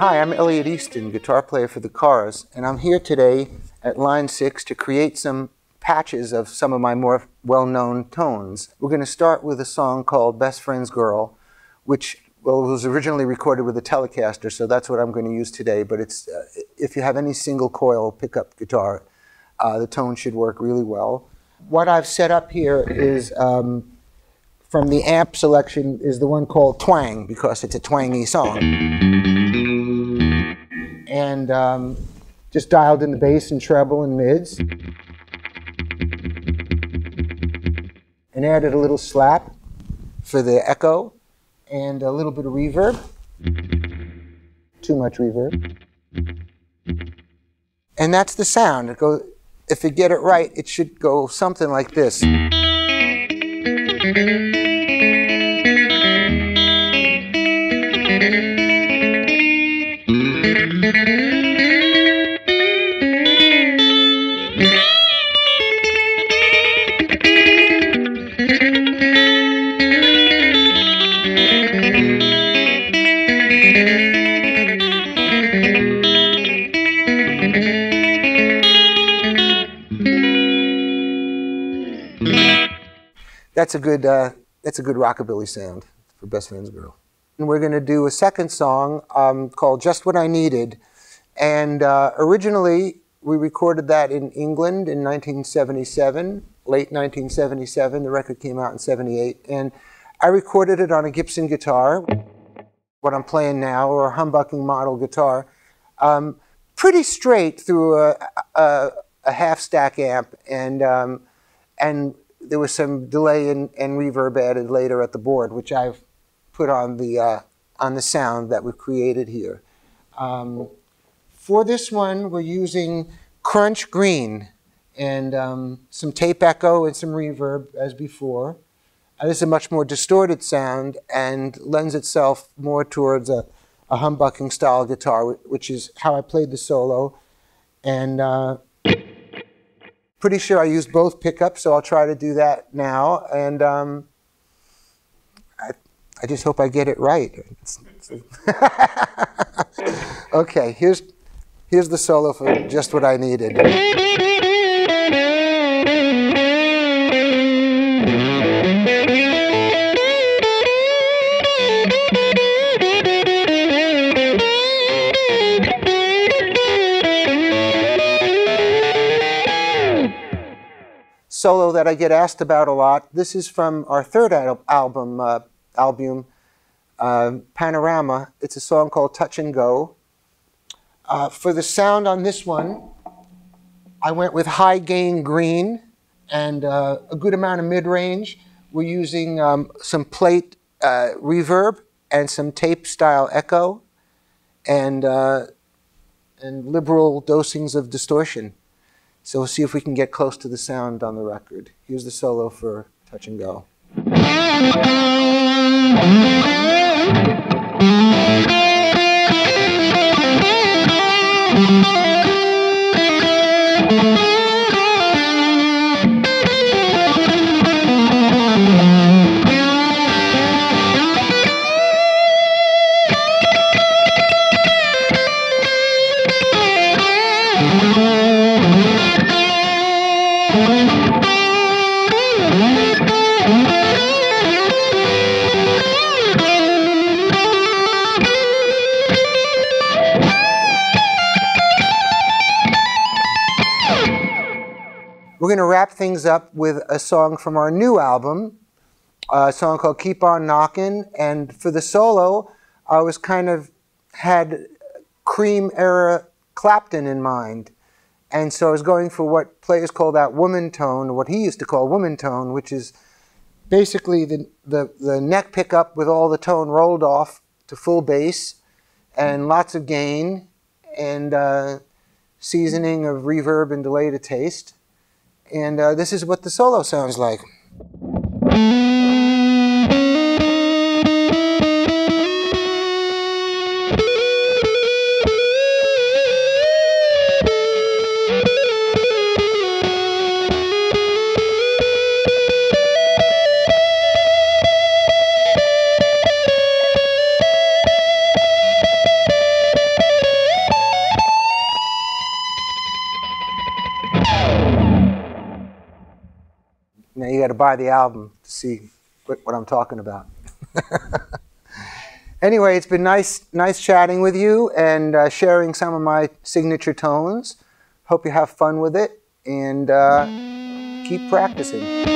Hi, I'm Elliot Easton, guitar player for the Cars, and I'm here today at Line 6 to create some patches of some of my more well-known tones. We're going to start with a song called Best Friend's Girl, which well, was originally recorded with a Telecaster, so that's what I'm going to use today, but it's, uh, if you have any single coil pickup guitar, uh, the tone should work really well. What I've set up here is um, from the amp selection is the one called Twang because it's a twangy song. And um, just dialed in the bass and treble and mids. And added a little slap for the echo and a little bit of reverb. Too much reverb. And that's the sound. It goes, if you get it right, it should go something like this. That's a good, uh, that's a good rockabilly sound for Best Friend's Girl. And we're going to do a second song um, called Just What I Needed. And uh, originally, we recorded that in England in 1977, late 1977. The record came out in 78. And I recorded it on a Gibson guitar, what I'm playing now, or a humbucking model guitar, um, pretty straight through a, a, a half stack amp. And, um, and there was some delay and, and reverb added later at the board, which I've put on the, uh, on the sound that we've created here. Um, for this one, we're using Crunch Green and um, some tape echo and some reverb as before. Uh, this is a much more distorted sound and lends itself more towards a, a humbucking style guitar, which is how I played the solo. And uh, pretty sure I used both pickups, so I'll try to do that now. And um, I, I just hope I get it right. okay, here's, here's the solo for just what I needed. solo that I get asked about a lot. This is from our third al album, uh, album uh, Panorama. It's a song called Touch and Go. Uh, for the sound on this one, I went with high gain green and uh, a good amount of mid range. We're using um, some plate uh, reverb and some tape style echo and, uh, and liberal dosings of distortion. So we'll see if we can get close to the sound on the record. Here's the solo for Touch and Go. We're going to wrap things up with a song from our new album, a song called Keep On Knockin'. And for the solo, I was kind of had cream era Clapton in mind. And so I was going for what players call that woman tone, what he used to call woman tone, which is basically the, the, the neck pickup with all the tone rolled off to full bass and lots of gain and uh, seasoning of reverb and delay to taste. And uh, this is what the solo sounds like. You to buy the album to see what, what I'm talking about. anyway, it's been nice, nice chatting with you and uh, sharing some of my signature tones. Hope you have fun with it and uh, keep practicing.